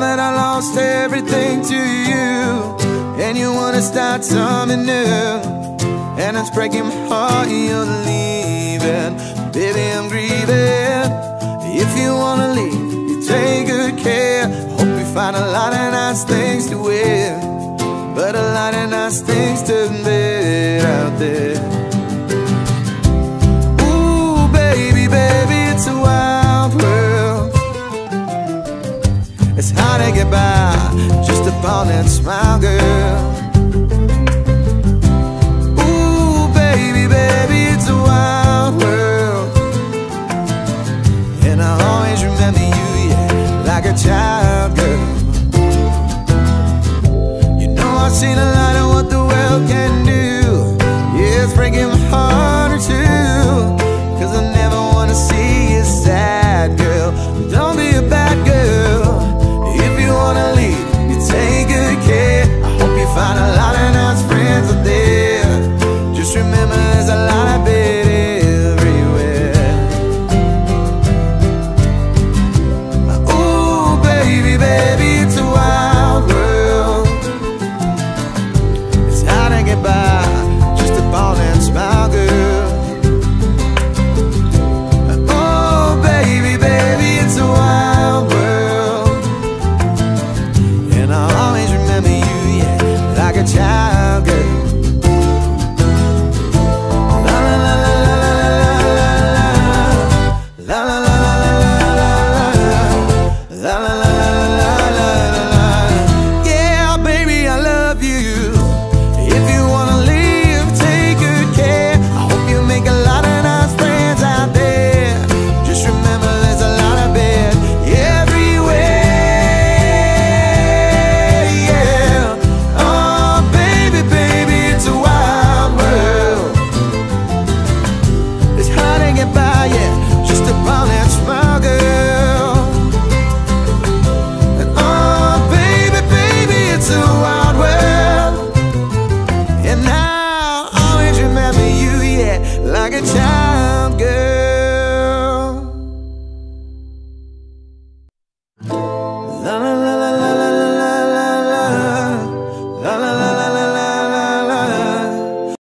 lost everything to you. And you wanna start something new. And it's breaking my heart you're leaving. Baby, I'm grieving. If you wanna leave, you take good care. Hope you find a lot of nice things to wear. But a lot of nice things to admit just upon that smile, girl. Ooh, baby, baby, it's a wild world. And I'll always remember you, yeah, like a child, girl. You know I've seen a lot